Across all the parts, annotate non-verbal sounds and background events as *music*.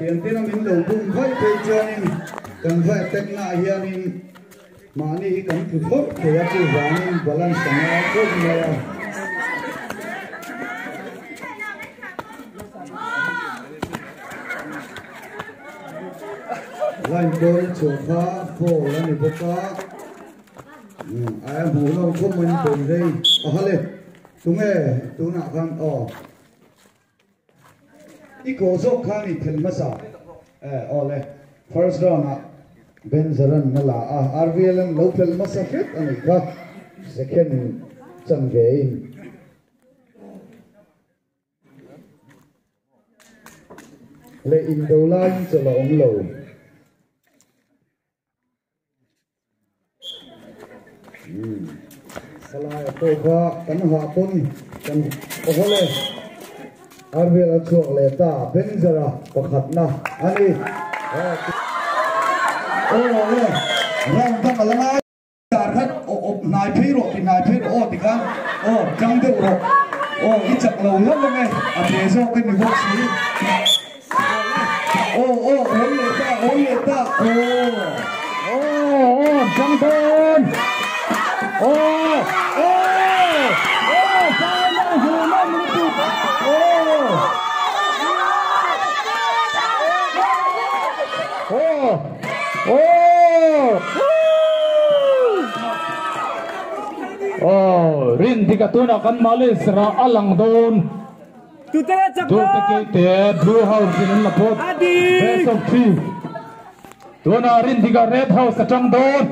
hiện tin mình đầu bung hơi thấy cho nên cần phải tách lại hiện nên mà đi cần phải phốt thì chỉ vàng nên balance nó tốt nhiều line ball chu phổ four la ni boka ai mu lo ko đi Ở hả a hale tunge tú khan o ở ko zo khan i masa eh ole first round a ben zaran na rvlm local thel masa fit ani ka second chan ve in le in do lai chalo ong lo salai to kha kan ha pun kan ohole อันเวลาช่วงเลต้าเป็นจระประคัดนะอันนี้โอ้โหเริ่งตั้งแต่ละนายจารัดอบนายพี่รอตินายพี่โอ้ติกันโอ้จังเดือดรอโอ้ยจักเราเล่นยังไงอันเดียวเป็นหนึ่วกสีโอ้โอ้โอ้เลต้าโอ้เลต้าโอ้ Oh! Oh! Oh, rin tiga tuna kan malis ra alang don. Tu tengah Do cakap. take te blue house in lapot. Adi. Best of three. Tuna rin tiga red house atang don.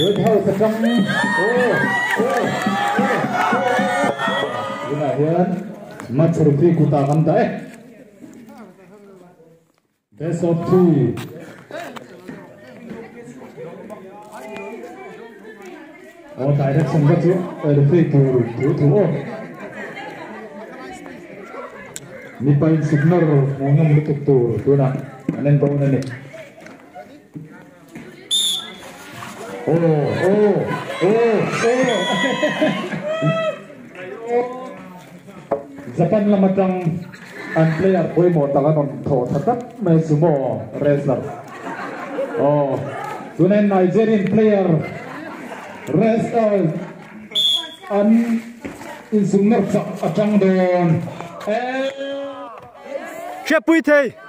Red house atang. Oh, oh, oh. Guna yan. Match referee kuta kanta eh. Best of two. Oh, direction kaçı? Elifeyi doğru. Doğru. O. Nipain signal mona mukut doğru. nak. Anen bau nene. Oh, oh, oh, oh. *laughs* Zapan lamatang matang player boy mo tala non tho thatat me sumo wrestler. Oh, tunen Nigerian player rest of an insumner atang don. Eh, Siap.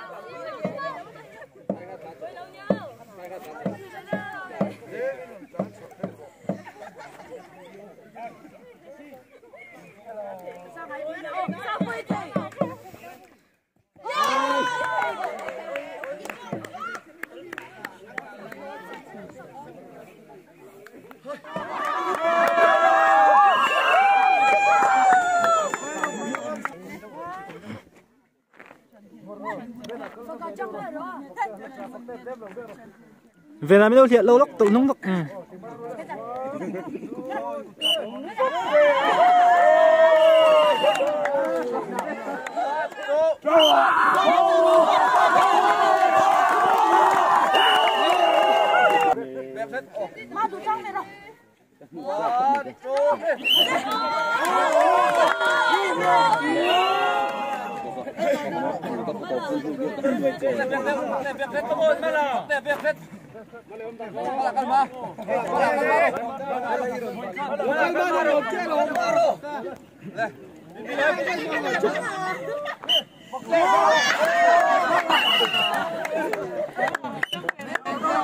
Về làm đâu thiệt lâu lắm tụi nung lắm. Ừ. Má tụi trong này rồi.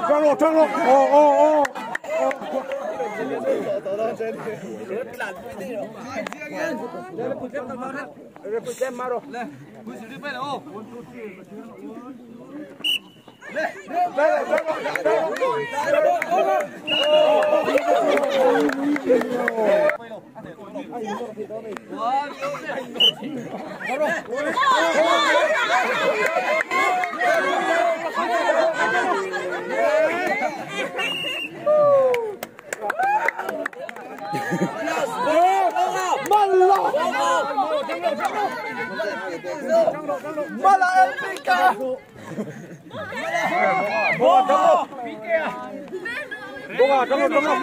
Trang lột, trang lột. Ồ, ồ, ồ. Reputem maro. Le. Kuzi ripele o. 1 2 3. ¡Mala épica! Elpica. Ồ, trăng lột. Đúng rồi, trăng lột, trăng lột.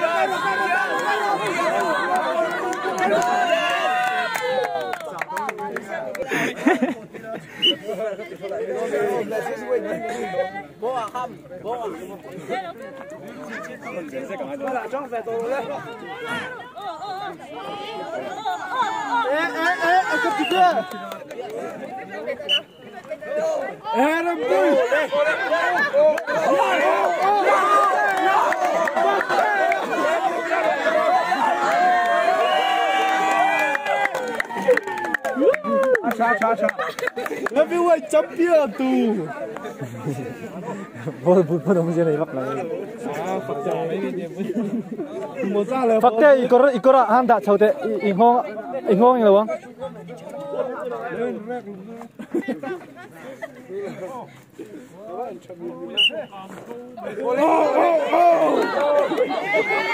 Ê, ê, ê, ê, cấp chị kia. Vui. Heavyweight champion tu. Vô vô vô đồng này bắt lại. Một ra là bắt thế ikora ikora han đã chau Oh, oh, oh!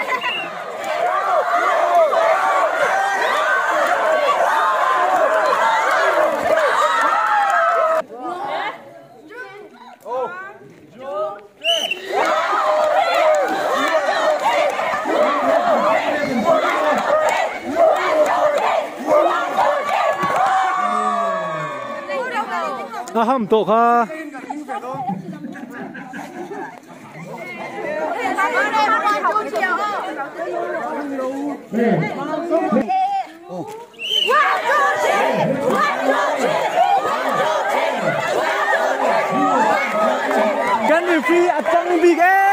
Như tổ ha. Gan a tongue big ge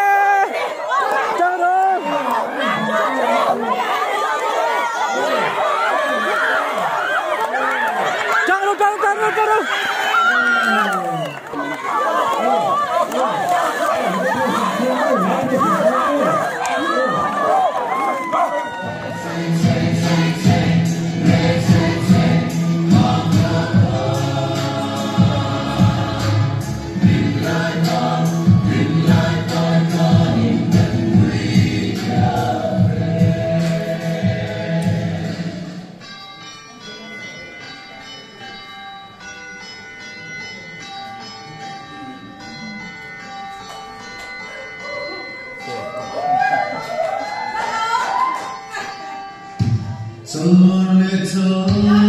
Someone that's all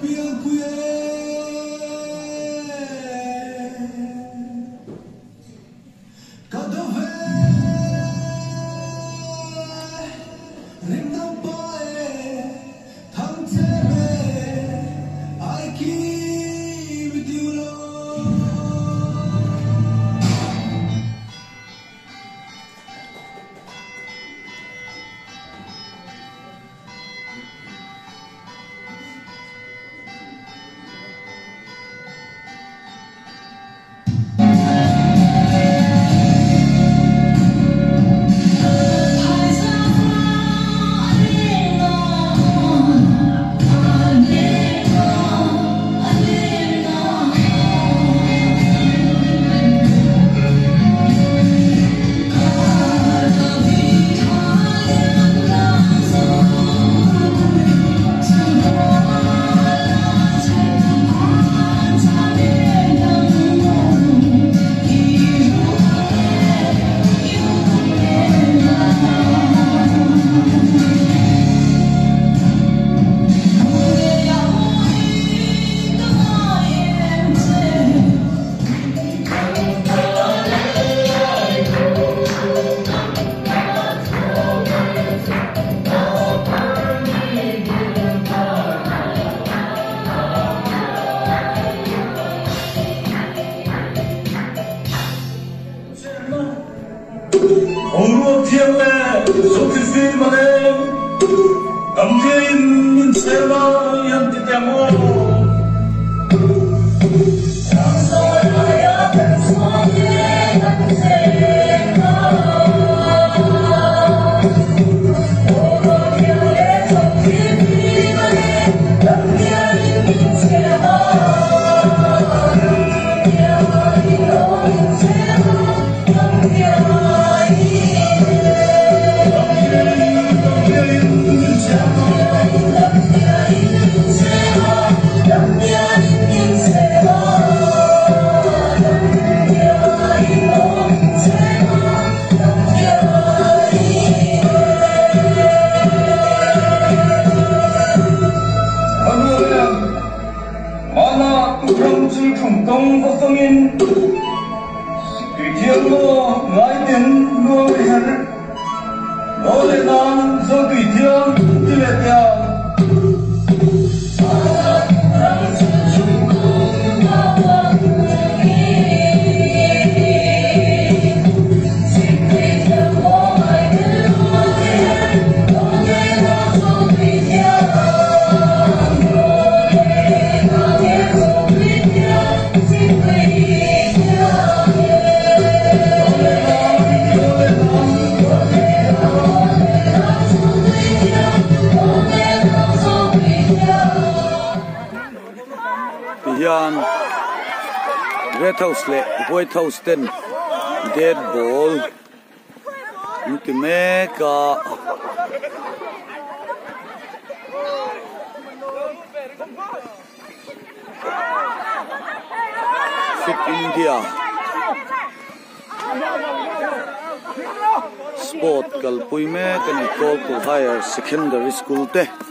Pian Puyer. Unutiyeme sotisirmanem Gamgein serva yantikemo Toastle, Hoi Toastin, Dead Ball, Mukimeka. Fit India. Sport Kalpuime, Kanikol Higher Secondary School Teh.